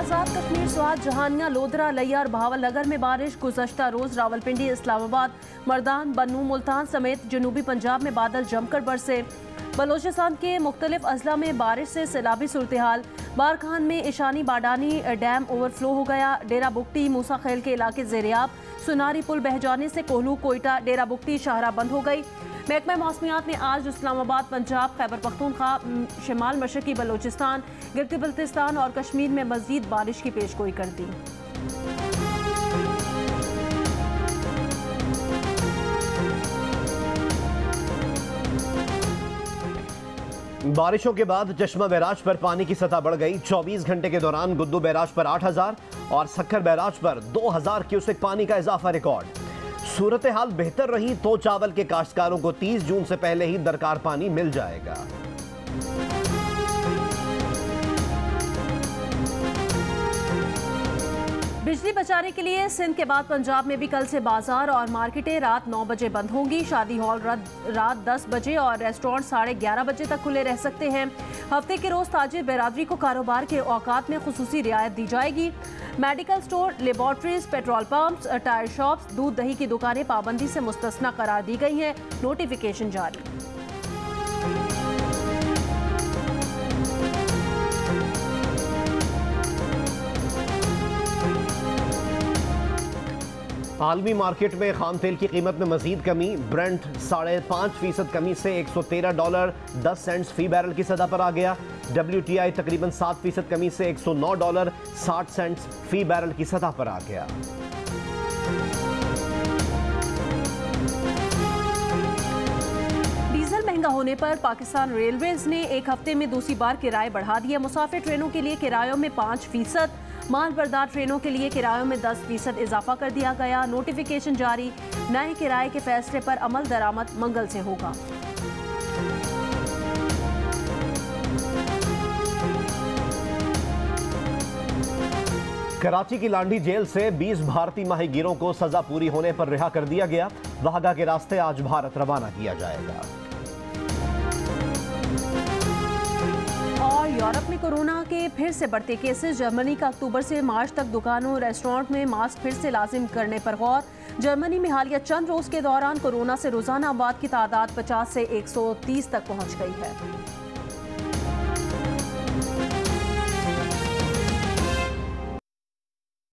आज़ाद कश्मीर, स्वाद, जहानिया, लोधरा लैया और भावलनगर में बारिश, गुजशत रोज, रावलपिंडी, इस्लामाबाद, मर्दान, बन्नू, मुल्तान समेत जनूबी पंजाब में बादल जमकर बरसे। बलोचिस्तान के मुख्तलिफ़ अजला में बारिश से सैलाबी सूरत हाल बारखान में ईशानी बाडानी डैम ओवरफ्लो हो गया। डेरा बुकटी मूसा खेल के इलाके जेरियाब। सुनारी पुल बह जाने से कोहलू, कोयटा डेरा बुक्ति शाहरा बंद हो गई। महकमा मौसमियात ने आज इस्लामाबाद, पंजाब, खैबर पख्तूनख्वा शमाल, मशरकी, बलोचिस्तान गिरती बल्तिस्तान और कश्मीर में मजीद बारिश की पेशगोई कर दी। बारिशों के बाद चश्मा बैराज पर पानी की सतह बढ़ गई। 24 घंटे के दौरान गुद्दू बैराज पर 8000 और सखर बैराज पर 2000 क्यूसेक पानी का इजाफा रिकॉर्ड। सूरत हाल बेहतर रही तो चावल के काश्तकारों को 30 जून से पहले ही दरकार पानी मिल जाएगा। बिजली बचाने के लिए सिंध के बाद पंजाब में भी कल से बाज़ार और मार्केटें रात 9 बजे बंद होंगी। शादी हॉल रात 10 बजे और रेस्टोरेंट साढ़े ग्यारह बजे तक खुले रह सकते हैं। हफ़्ते के रोज ताजिर बिरादरी को कारोबार के औकात में खसूसी रियायत दी जाएगी। Medical store, laboratories, petrol pumps, tyre shops, दूध दही की दुकानें पाबंदी से मुस्तना करार दी गई हैं। नोटिफिकेशन जारी। आलमी मार्केट में खाम तेल की कीमत में मजीद कमी। ब्रेंट साढ़े पाँच फ़ीसद कमी से एक सौ तेरह डॉलर दस सेंट्स फ़ी बैरल की सतह पर आ गया। डब्ल्यू टी आई तकरीबन सात फ़ीसद कमी से एक सौ नौ डॉलर साठ सेंट्स फ़ी बैरल की सतह पर आ गया। महँगा होने पर पाकिस्तान रेलवेज ने एक हफ़्ते में दूसरी बार किराए बढ़ा दिए। मुसाफिर ट्रेनों के लिए किरायों में पाँच फ़ीसद माल बरदार ट्रेनों के लिए किरायों में 10 फ़ीसद इजाफा कर दिया गया। नोटिफिकेशन जारी। नए किराए के फैसले पर अमल दरामद मंगल से होगा। कराची की लांडी जेल से 20 भारतीय माहीगीरों को सजा पूरी होने पर रिहा कर दिया गया। वहागा के रास्ते आज भारत रवाना किया जाएगा। कोरोना के फिर से बढ़ते केसेस। जर्मनी का अक्टूबर से मार्च तक दुकानों रेस्टोरेंट में मास्क फिर से लाजिम करने पर गौर। जर्मनी में हालिया चंद रोज के दौरान कोरोना से रोज़ाना आबाद की तादाद 50 से 130 तक पहुँच गई है।